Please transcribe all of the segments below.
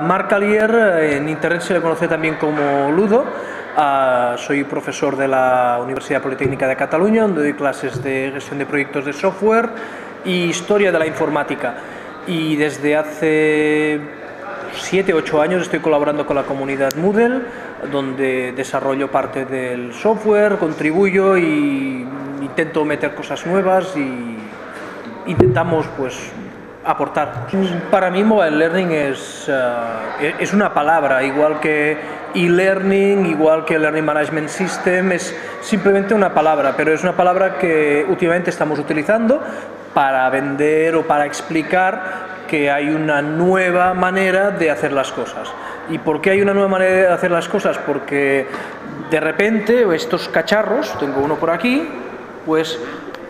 Marc Calier, eh, en internet se le conoce también como Ludo. Uh, soy profesor de la Universidad Politécnica de Cataluña, donde doy clases de gestión de proyectos de software y historia de la informática. Y desde hace 7, 8 años estoy colaborando con la comunidad Moodle, donde desarrollo parte del software, contribuyo y intento meter cosas nuevas y intentamos pues aportar. Para mí mobile learning es, uh, es una palabra, igual que e-learning, igual que learning management system, es simplemente una palabra, pero es una palabra que últimamente estamos utilizando para vender o para explicar que hay una nueva manera de hacer las cosas. ¿Y por qué hay una nueva manera de hacer las cosas? Porque de repente estos cacharros, tengo uno por aquí, pues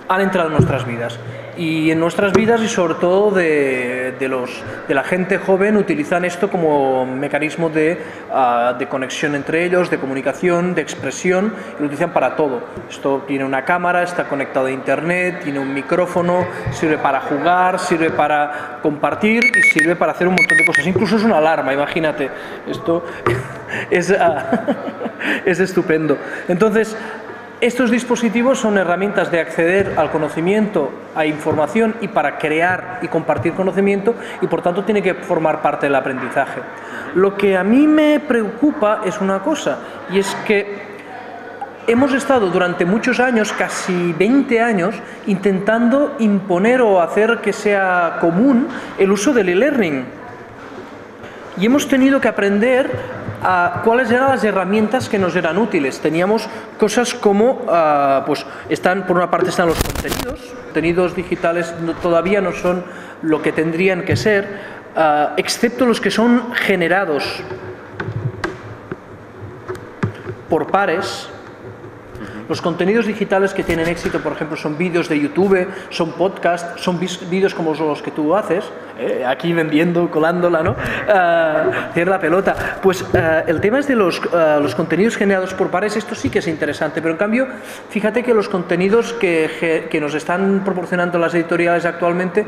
han entrado en nuestras vidas y en nuestras vidas y sobre todo de, de, los, de la gente joven utilizan esto como mecanismo de, uh, de, conexión entre ellos, de comunicación, de expresión y lo utilizan para todo. Esto tiene una cámara, está conectado a internet, tiene un micrófono, sirve para jugar, sirve para compartir y sirve para hacer un montón de cosas. Incluso es una alarma, imagínate. Esto es, uh, es estupendo. Entonces, estos dispositivos son herramientas de acceder al conocimiento, a información y para crear y compartir conocimiento y por tanto tiene que formar parte del aprendizaje. Lo que a mí me preocupa es una cosa y es que hemos estado durante muchos años, casi 20 años, intentando imponer o hacer que sea común el uso del e-learning. Y hemos tenido que aprender cuáles eran las herramientas que nos eran útiles. Teníamos cosas como, uh, pues están, por una parte están los contenidos, contenidos digitales todavía no son lo que tendrían que ser, uh, excepto los que son generados por pares, los contenidos digitales que tienen éxito, por ejemplo, son vídeos de YouTube, son podcasts, son vídeos como los que tú haces, eh, aquí vendiendo, colándola, ¿no? Uh, hacer la pelota. Pues uh, el tema es de los, uh, los, contenidos generados por pares, esto sí que es interesante, pero en cambio, fíjate que los contenidos que, que nos están proporcionando las editoriales actualmente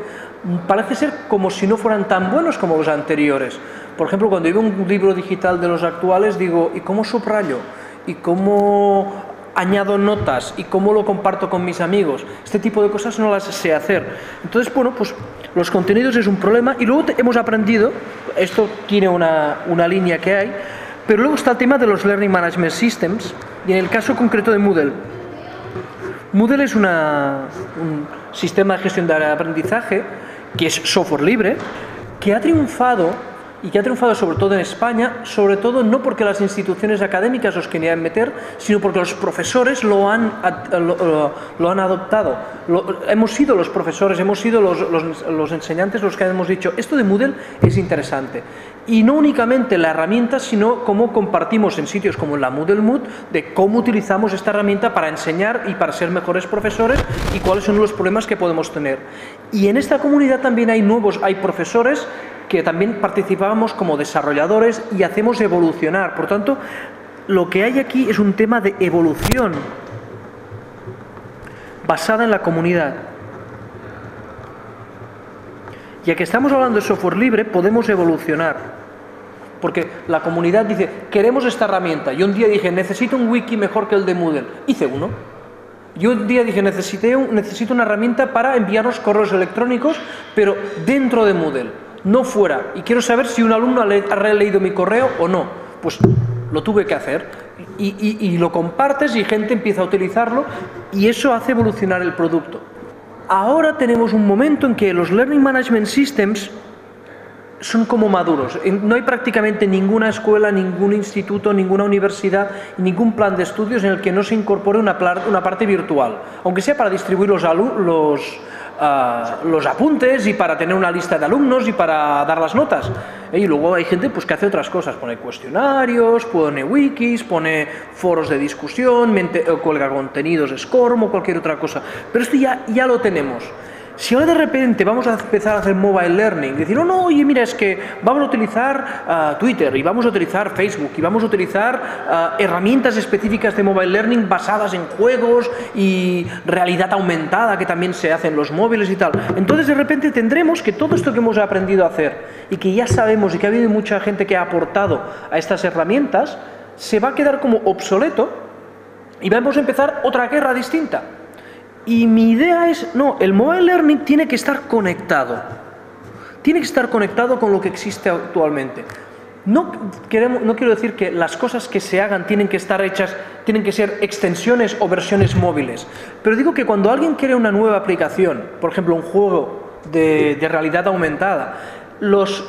parece ser como si no fueran tan buenos como los anteriores. Por ejemplo, cuando veo un libro digital de los actuales, digo, ¿y cómo subrayo? ¿Y cómo añado notas y cómo lo comparto con mis amigos. Este tipo de cosas no las sé hacer. Entonces, bueno, pues los contenidos es un problema y luego hemos aprendido, esto tiene una, una línea que hay, pero luego está el tema de los Learning Management Systems y en el caso concreto de Moodle. Moodle es una, un sistema de gestión de aprendizaje que es software libre, que ha triunfado y que ha triunfado sobre todo en España, sobre todo no porque las instituciones académicas los querían meter, sino porque los profesores lo han, lo, han adoptado. Hemos sido los profesores, hemos sido los, los, los, enseñantes los que hemos dicho, esto de Moodle es interesante. Y no únicamente la herramienta, sino cómo compartimos en sitios como la Moodle Mood, de cómo utilizamos esta herramienta para enseñar y para ser mejores profesores y cuáles son los problemas que podemos tener. Y en esta comunidad también hay nuevos, hay profesores que también participábamos como desarrolladores y hacemos evolucionar. Por tanto, lo que hay aquí es un tema de evolución basada en la comunidad. Ya que estamos hablando de software libre, podemos evolucionar. Porque la comunidad dice, queremos esta herramienta. Yo un día dije, necesito un wiki mejor que el de Moodle. Hice uno. Yo un día dije, necesité un, necesito una herramienta para enviarnos correos electrónicos, pero dentro de Moodle no fuera. Y quiero saber si un alumno ha releído mi correo o no. Pues lo tuve que hacer. Y, lo compartes y gente empieza a utilizarlo y eso hace evolucionar el producto. Ahora tenemos un momento en que los Learning Management Systems son como maduros. No hay prácticamente ninguna escuela, ningún instituto, ninguna universidad, ningún plan de estudios en el que no se incorpore una, una parte virtual, aunque sea para distribuir los, los, uh, los apuntes y para tener una lista de alumnos y para dar las notas. ¿Eh? Y luego hay gente pues, que hace otras cosas, pone cuestionarios, pone wikis, pone foros de discusión, mente, cuelga contenidos, SCORM o cualquier otra cosa. Pero esto ya, ya lo tenemos. Si ahora de repente vamos a empezar a hacer mobile learning, decir, oh, no, oye, mira, es que vamos a utilizar ah, Twitter y vamos a utilizar Facebook y vamos a utilizar ah, herramientas específicas de mobile learning basadas en juegos y realidad aumentada que también se hace en los móviles y tal. Entonces de repente tendremos que todo esto que hemos aprendido a hacer y que ya sabemos y que ha habido mucha gente que ha aportado a estas herramientas, se va a quedar como obsoleto y vamos a empezar otra guerra distinta. Y mi idea es, no, el mobile learning tiene que estar conectado. Tiene que estar conectado con lo que existe actualmente. No, queremos, no quiero decir que las cosas que se hagan tienen que estar hechas, tienen que ser extensiones o versiones móviles. Pero digo que cuando alguien quiere una nueva aplicación, por ejemplo un juego de, de realidad aumentada, los,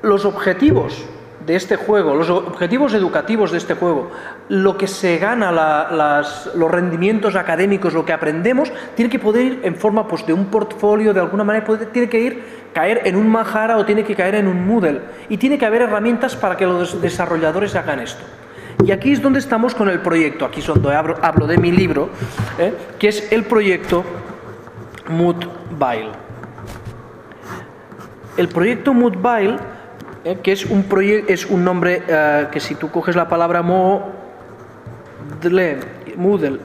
los objetivos de este juego, los objetivos educativos de este juego, lo que se gana, los rendimientos académicos, lo que aprendemos, tiene que poder ir en forma pues, de un portfolio, de alguna manera, tiene que ir, caer en un Mahara o tiene que caer en un Moodle. Y tiene que haber herramientas para que los desarrolladores hagan esto. Y aquí es donde estamos con el proyecto, aquí es donde hablo, de mi libro, ¿eh? que es el proyecto Moodbile. El proyecto Moodbile eh, que es un, es un nombre eh, que si tú coges la palabra Moodle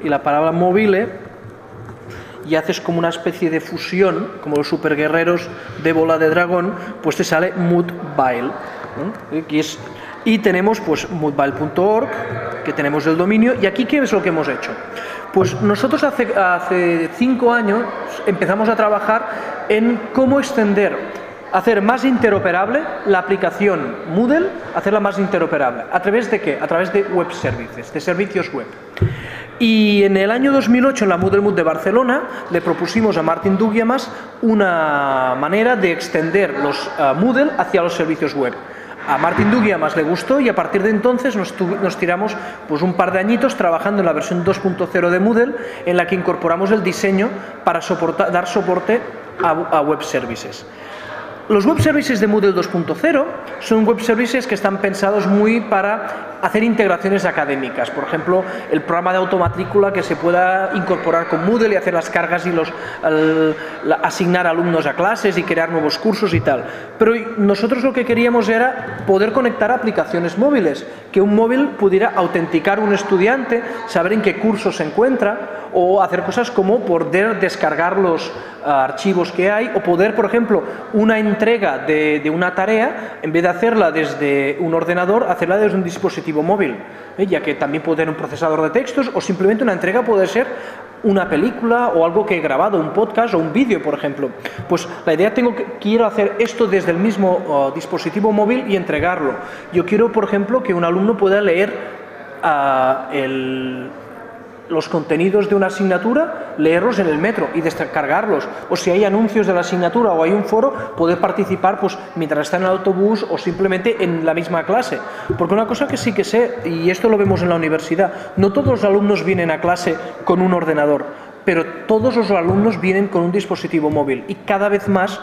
y la palabra mobile y haces como una especie de fusión, como los superguerreros de bola de dragón, pues te sale Moodbile. Y, es, y tenemos pues moodbile.org, que tenemos el dominio, y aquí ¿qué es lo que hemos hecho? Pues nosotros hace, hace cinco años empezamos a trabajar en cómo extender hacer más interoperable la aplicación Moodle, hacerla más interoperable. ¿A través de qué? A través de web services, de servicios web. Y en el año 2008, en la Moodle Mood de Barcelona, le propusimos a Martin Dugiamas una manera de extender los uh, Moodle hacia los servicios web. A Martin Dugiamas le gustó y a partir de entonces nos, tiramos pues, un par de añitos trabajando en la versión 2.0 de Moodle, en la que incorporamos el diseño para dar soporte a web services. Los web services de Moodle 2.0 son web services que están pensados muy para hacer integraciones académicas. Por ejemplo, el programa de automatrícula que se pueda incorporar con Moodle y hacer las cargas y los asignar alumnos a clases y crear nuevos cursos y tal. Pero nosotros lo que queríamos era poder conectar aplicaciones móviles, que un móvil pudiera autenticar un estudiante, saber en qué curso se encuentra o hacer cosas como poder descargar los ah, archivos que hay o poder, por ejemplo, una entrega de, una tarea, en vez de hacerla desde un ordenador, hacerla desde un dispositivo móvil, ¿eh? ya que también puede tener un procesador de textos o simplemente una entrega puede ser una película o algo que he grabado, un podcast o un vídeo, por ejemplo. Pues la idea tengo que quiero hacer esto desde el mismo ah, dispositivo móvil y entregarlo. Yo quiero, por ejemplo, que un alumno pueda leer ah, el los contenidos de una asignatura, leerlos en el metro y descargarlos. O si hay anuncios de la asignatura o hay un foro, poder participar pues, mientras está en el autobús o simplemente en la misma clase. Porque una cosa que sí que sé, y esto lo vemos en la universidad, no todos los alumnos vienen a clase con un ordenador, pero todos los alumnos vienen con un dispositivo móvil y cada vez más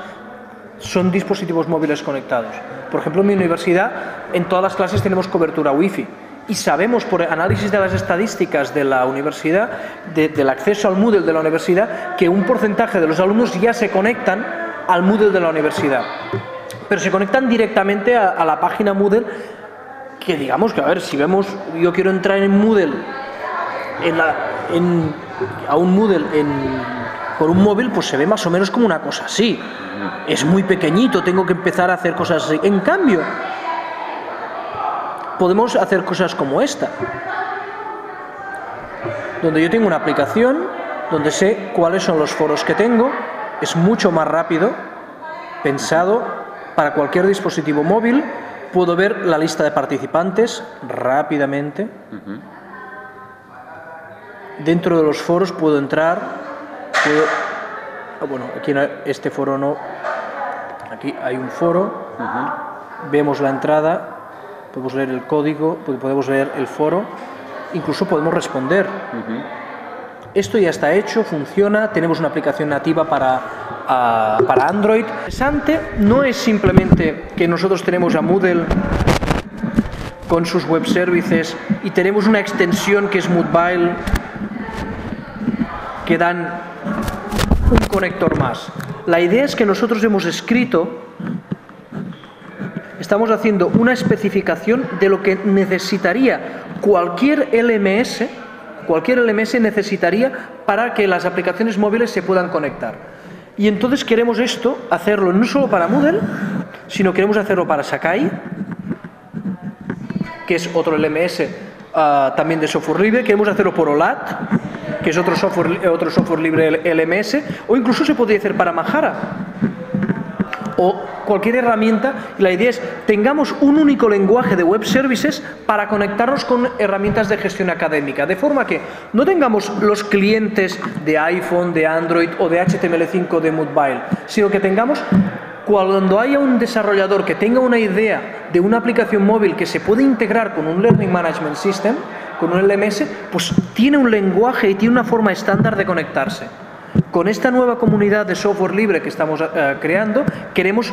son dispositivos móviles conectados. Por ejemplo, en mi universidad, en todas las clases tenemos cobertura wifi y sabemos por análisis de las estadísticas de la universidad, del acceso al Moodle de la universidad, que un porcentaje de los alumnos ya se conectan al Moodle de la universidad. Pero se conectan directamente a, la página Moodle, que digamos que, a ver, si vemos, yo quiero entrar en Moodle, en a un Moodle por un móvil, pues se ve más o menos como una cosa así. Es muy pequeñito, tengo que empezar a hacer cosas así. En cambio, podemos hacer cosas como esta, donde yo tengo una aplicación, donde sé cuáles son los foros que tengo, es mucho más rápido, pensado para cualquier dispositivo móvil, puedo ver la lista de participantes rápidamente. Dentro de los foros puedo entrar, ah, bueno, aquí en este foro no, aquí hay un foro, vemos la entrada, podemos leer el código, podemos leer el foro, incluso podemos responder. Esto ya está hecho, funciona, tenemos una aplicación nativa para, para Android. Interesante no es simplemente que nosotros tenemos a Moodle con sus web services y tenemos una extensión que es Moodbile que dan un conector más. La idea es que nosotros hemos escrito, estamos haciendo una especificación de lo que necesitaría cualquier LMS, cualquier LMS necesitaría para que las aplicaciones móviles se puedan conectar. Y entonces queremos esto, hacerlo no solo para Moodle, sino queremos hacerlo para Sakai, que es otro LMS ah, también de software libre, queremos hacerlo por OLAT, que es otro software, otro software libre LMS, o incluso se podría hacer para Mahara, cualquier herramienta. La idea es tengamos un único lenguaje de web services para conectarnos con herramientas de gestión académica, de forma que no tengamos los clientes de iPhone, de Android o de HTML5 de Mobile, sino que tengamos cuando haya un desarrollador que tenga una idea de una aplicación móvil que se puede integrar con un Learning Management System, con un LMS, pues tiene un lenguaje y tiene una forma estándar de conectarse. Con esta nueva comunidad de software libre que estamos eh, creando, queremos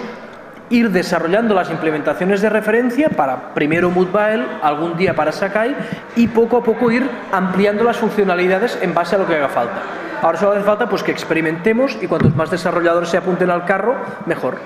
ir desarrollando las implementaciones de referencia para primero Moodbile, algún día para Sakai y poco a poco ir ampliando las funcionalidades en base a lo que haga falta. Ahora solo hace falta pues, que experimentemos y cuantos más desarrolladores se apunten al carro, mejor.